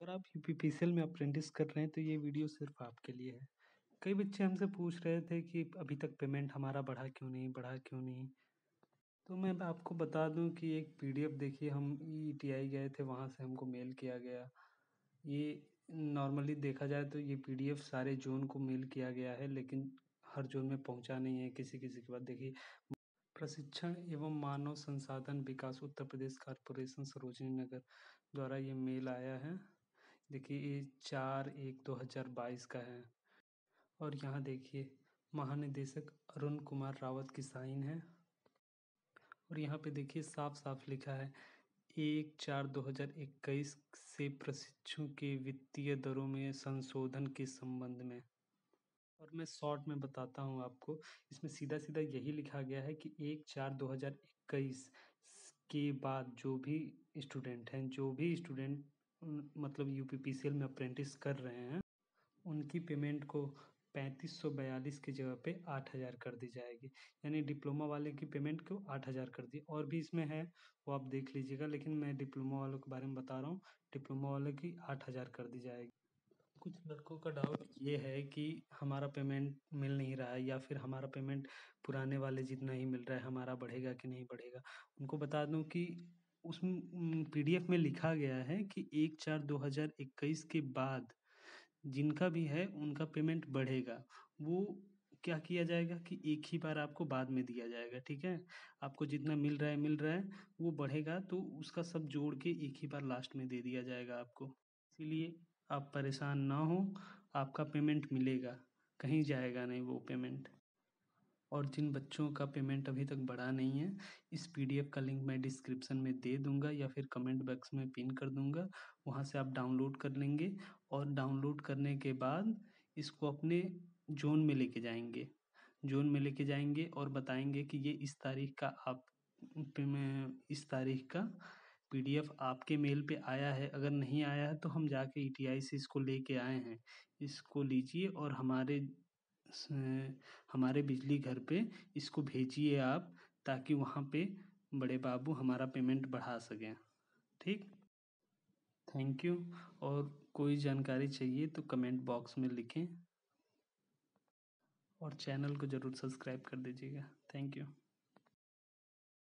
अगर आप यूपीपीसीएल में अप्रेंटिस कर रहे हैं तो ये वीडियो सिर्फ़ आपके लिए है। कई बच्चे हमसे पूछ रहे थे कि अभी तक पेमेंट हमारा बढ़ा क्यों नहीं, बढ़ा क्यों नहीं? तो मैं आपको बता दूँ कि एक पीडीएफ देखिए, हम ई टी आई गए थे, वहाँ से हमको मेल किया गया। ये नॉर्मली देखा जाए तो ये पीडीएफ सारे जोन को मेल किया गया है, लेकिन हर जोन में पहुँचा नहीं है किसी किसी के बाद। देखिए, प्रशिक्षण एवं मानव संसाधन विकास, उत्तर प्रदेश कारपोरेशन सरोजनी नगर द्वारा ये मेल आया है। देखिए, ये चार एक दो हज़ार बाईस का है। और यहाँ देखिए, महानिदेशक अरुण कुमार रावत की साइन है। और यहाँ पे देखिए साफ़ साफ़ लिखा है, एक चार दो हज़ार इक्कीस से प्रशिक्षु के वित्तीय दरों में संशोधन के संबंध में। और मैं शॉर्ट में बताता हूँ आपको, इसमें सीधा सीधा यही लिखा गया है कि एक चार दो हज़ार इक्कीस के बाद जो भी स्टूडेंट हैं, जो भी स्टूडेंट मतलब यू पी में अप्रेंटिस कर रहे हैं, उनकी पेमेंट को पैंतीस सौ बयालीस की जगह पे आठ हज़ार कर दी जाएगी। यानी डिप्लोमा वाले की पेमेंट को आठ हज़ार कर दी। और भी इसमें है, वो आप देख लीजिएगा, लेकिन मैं डिप्लोमा वालों के बारे में बता रहा हूँ डिप्लोमा वाले की आठ हज़ार कर दी जाएगी। कुछ लड़कों का डाउट ये है कि हमारा पेमेंट मिल नहीं रहा है, या फिर हमारा पेमेंट पुराने वाले जितना ही मिल रहा है, हमारा बढ़ेगा कि नहीं बढ़ेगा। उनको बता दूँ कि उस पीडीएफ में लिखा गया है कि एक चार दो हज़ार इक्कीस के बाद जिनका भी है, उनका पेमेंट बढ़ेगा। वो क्या किया जाएगा कि एक ही बार आपको बाद में दिया जाएगा, ठीक है? आपको जितना मिल रहा है, मिल रहा है, वो बढ़ेगा तो उसका सब जोड़ के एक ही बार लास्ट में दे दिया जाएगा आपको। इसीलिए आप परेशान ना हो, आपका पेमेंट मिलेगा, कहीं जाएगा नहीं वो पेमेंट। और जिन बच्चों का पेमेंट अभी तक बढ़ा नहीं है, इस पीडीएफ का लिंक मैं डिस्क्रिप्शन में दे दूँगा या फिर कमेंट बॉक्स में पिन कर दूँगा, वहाँ से आप डाउनलोड कर लेंगे और डाउनलोड करने के बाद इसको अपने जोन में लेके जाएँगे। जोन में लेके जाएँगे और बताएँगे कि ये इस तारीख का आप इस तारीख का पीडीएफ आपके मेल पे आया है, अगर नहीं आया है तो हम जाके ईटीआई से इसको लेके आए हैं। इसको लीजिए और हमारे हमारे बिजली घर पे इसको भेजिए आप ताकि वहाँ पे बड़े बाबू हमारा पेमेंट बढ़ा सकें। ठीक? थैंक यू और कोई जानकारी चाहिए तो कमेंट बॉक्स में लिखें। और चैनल को ज़रूर सब्सक्राइब कर दीजिएगा। Thank you